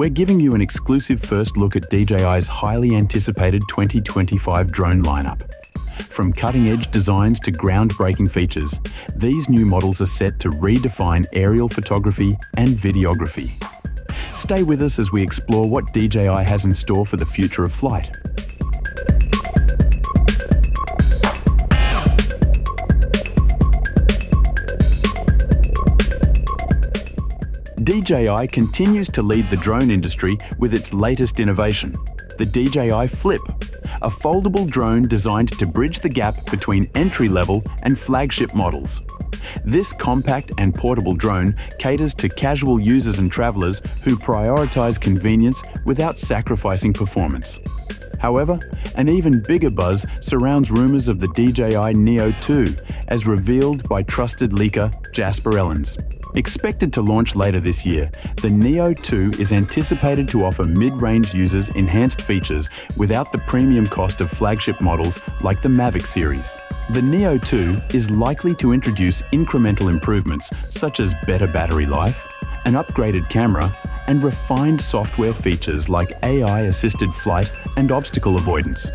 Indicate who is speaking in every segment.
Speaker 1: we're giving you an exclusive first look at DJI's highly anticipated 2025 drone lineup. From cutting-edge designs to groundbreaking features, these new models are set to redefine aerial photography and videography. Stay with us as we explore what DJI has in store for the future of flight. DJI continues to lead the drone industry with its latest innovation, the DJI Flip, a foldable drone designed to bridge the gap between entry-level and flagship models. This compact and portable drone caters to casual users and travelers who prioritize convenience without sacrificing performance. However, an even bigger buzz surrounds rumors of the DJI Neo 2, as revealed by trusted leaker Jasper Ellens. Expected to launch later this year, the Neo 2 is anticipated to offer mid-range users enhanced features without the premium cost of flagship models like the Mavic series. The Neo 2 is likely to introduce incremental improvements such as better battery life, an upgraded camera, and refined software features like AI-assisted flight and obstacle avoidance.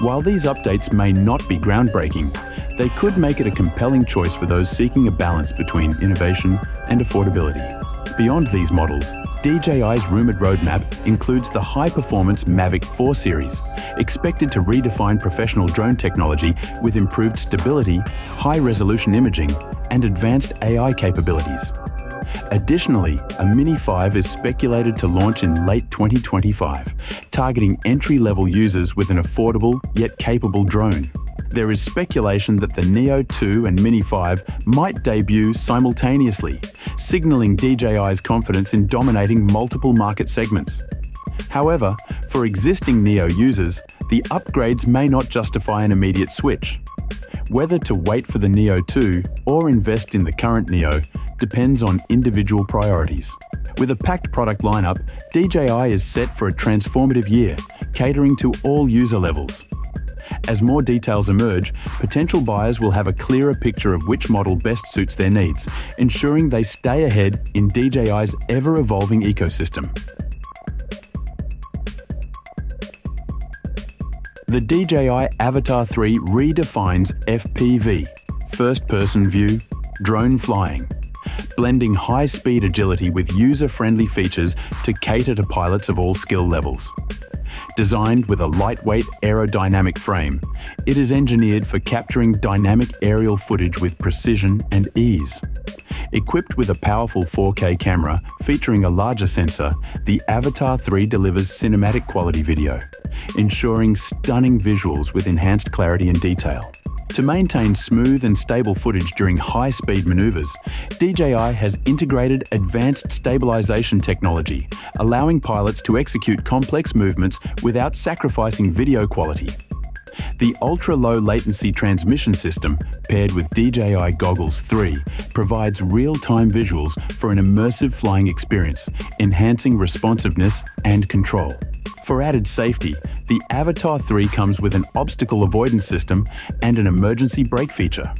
Speaker 1: While these updates may not be groundbreaking, they could make it a compelling choice for those seeking a balance between innovation and affordability. Beyond these models, DJI's rumoured roadmap includes the high-performance Mavic 4 series, expected to redefine professional drone technology with improved stability, high-resolution imaging, and advanced AI capabilities. Additionally, a Mini 5 is speculated to launch in late 2025, targeting entry-level users with an affordable yet capable drone there is speculation that the Neo 2 and Mini 5 might debut simultaneously, signalling DJI's confidence in dominating multiple market segments. However, for existing Neo users, the upgrades may not justify an immediate switch. Whether to wait for the Neo 2 or invest in the current Neo depends on individual priorities. With a packed product lineup, DJI is set for a transformative year, catering to all user levels. As more details emerge, potential buyers will have a clearer picture of which model best suits their needs, ensuring they stay ahead in DJI's ever-evolving ecosystem. The DJI Avata 3 redefines FPV, first-person view, drone flying, blending high-speed agility with user-friendly features to cater to pilots of all skill levels. Designed with a lightweight aerodynamic frame, it is engineered for capturing dynamic aerial footage with precision and ease. Equipped with a powerful 4K camera featuring a larger sensor, the Avata 3 delivers cinematic quality video, ensuring stunning visuals with enhanced clarity and detail. To maintain smooth and stable footage during high-speed maneuvers, DJI has integrated advanced stabilization technology, allowing pilots to execute complex movements without sacrificing video quality. The ultra-low latency transmission system, paired with DJI Goggles 3, provides real-time visuals for an immersive flying experience, enhancing responsiveness and control. For added safety, the Avata 3 comes with an obstacle avoidance system and an emergency brake feature,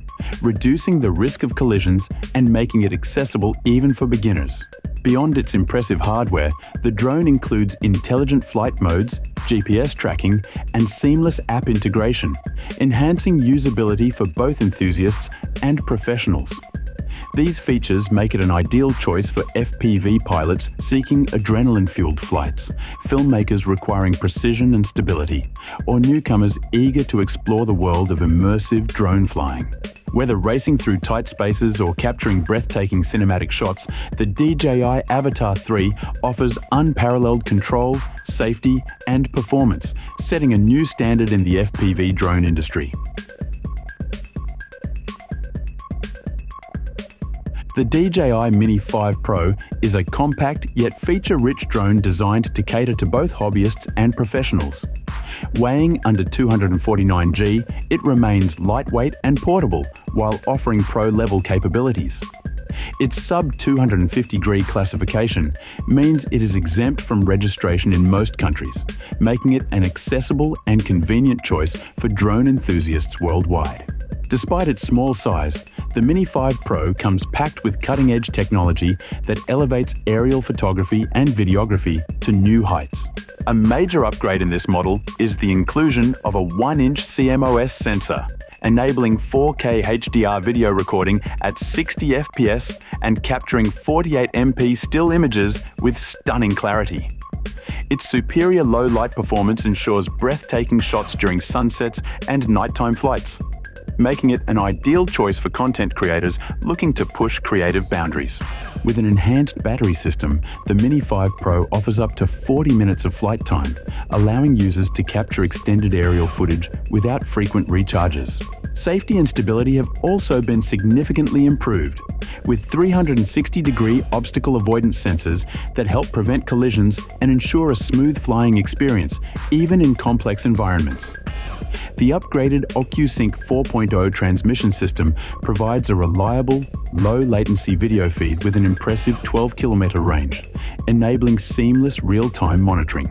Speaker 1: reducing the risk of collisions and making it accessible even for beginners. Beyond its impressive hardware, the drone includes intelligent flight modes, GPS tracking, and seamless app integration, enhancing usability for both enthusiasts and professionals. These features make it an ideal choice for FPV pilots seeking adrenaline-fueled flights, filmmakers requiring precision and stability, or newcomers eager to explore the world of immersive drone flying. Whether racing through tight spaces or capturing breathtaking cinematic shots, the DJI Avata 3 offers unparalleled control, safety, and performance, setting a new standard in the FPV drone industry. The DJI Mini 5 Pro is a compact yet feature-rich drone designed to cater to both hobbyists and professionals. Weighing under 249g, it remains lightweight and portable while offering pro-level capabilities. Its sub-250 degree classification means it is exempt from registration in most countries, making it an accessible and convenient choice for drone enthusiasts worldwide. Despite its small size, The Mini 5 Pro comes packed with cutting edge technology that elevates aerial photography and videography to new heights. A major upgrade in this model is the inclusion of a 1 inch CMOS sensor, enabling 4K HDR video recording at 60 FPS and capturing 48MP still images with stunning clarity. Its superior low light performance ensures breathtaking shots during sunsets and nighttime flights, making it an ideal choice for content creators looking to push creative boundaries. With an enhanced battery system, the Mini 5 Pro offers up to 40 minutes of flight time, allowing users to capture extended aerial footage without frequent recharges. Safety and stability have also been significantly improved, with 360 degree obstacle avoidance sensors that help prevent collisions and ensure a smooth flying experience, even in complex environments. The upgraded OcuSync 4.0 transmission system provides a reliable, low latency video feed with an impressive 12 kilometre range, enabling seamless real time monitoring.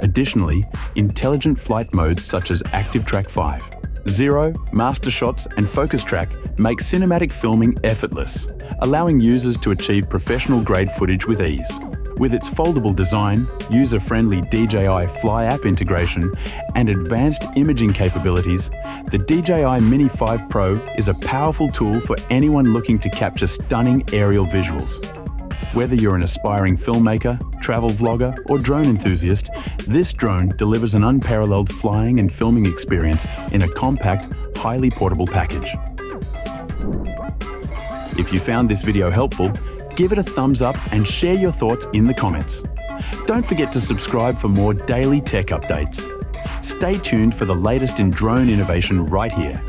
Speaker 1: Additionally, intelligent flight modes such as Active Track 5 Zero, Master Shots and Focus Track make cinematic filming effortless, allowing users to achieve professional grade footage with ease. With its foldable design, user-friendly DJI Fly app integration, and advanced imaging capabilities, the DJI Mini 5 Pro is a powerful tool for anyone looking to capture stunning aerial visuals. Whether you're an aspiring filmmaker, travel vlogger, or drone enthusiast, this drone delivers an unparalleled flying and filming experience in a compact, highly portable package. If you found this video helpful, give it a thumbs up and share your thoughts in the comments. Don't forget to subscribe for more daily tech updates. Stay tuned for the latest in drone innovation right here.